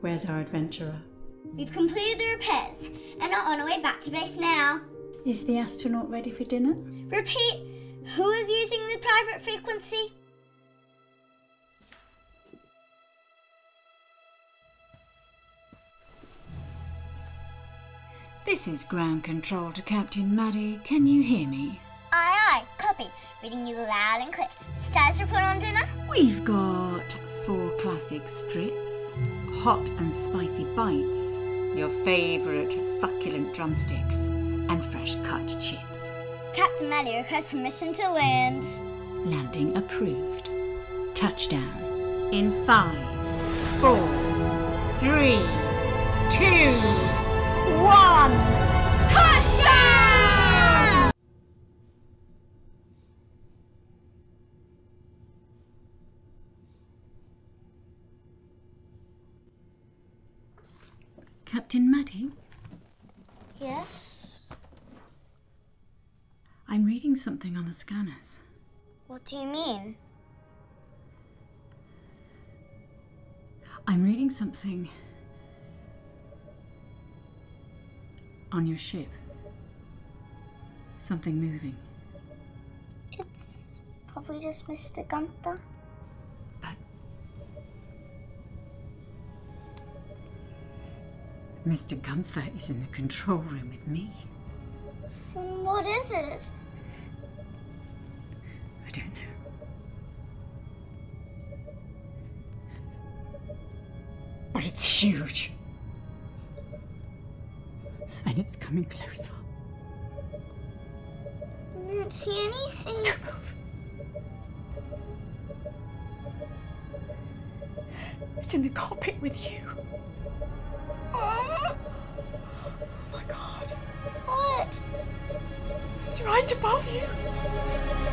Where's our adventurer? We've completed the repairs and are on our way back to base now. Is the astronaut ready for dinner? Repeat, who is using the private frequency? This is ground control to Captain Maddie. Can you hear me? Aye, aye, copy. Reading you loud and clear. Status report on dinner? We've got four classic strips, hot and spicy bites, your favourite succulent drumsticks, and fresh cut chips. Captain Maddie requests permission to land. Landing approved. Touchdown. In five, four, three, two, Captain Maddie, Yes? I'm reading something on the scanners. What do you mean? I'm reading something on your ship. Something moving. It's probably just Mr. Gunther. Mr. Gunther is in the control room with me. Then what is it? I don't know. But it's huge. And it's coming closer. I don't see anything. Don't move. It's in the cockpit with you. Right above you.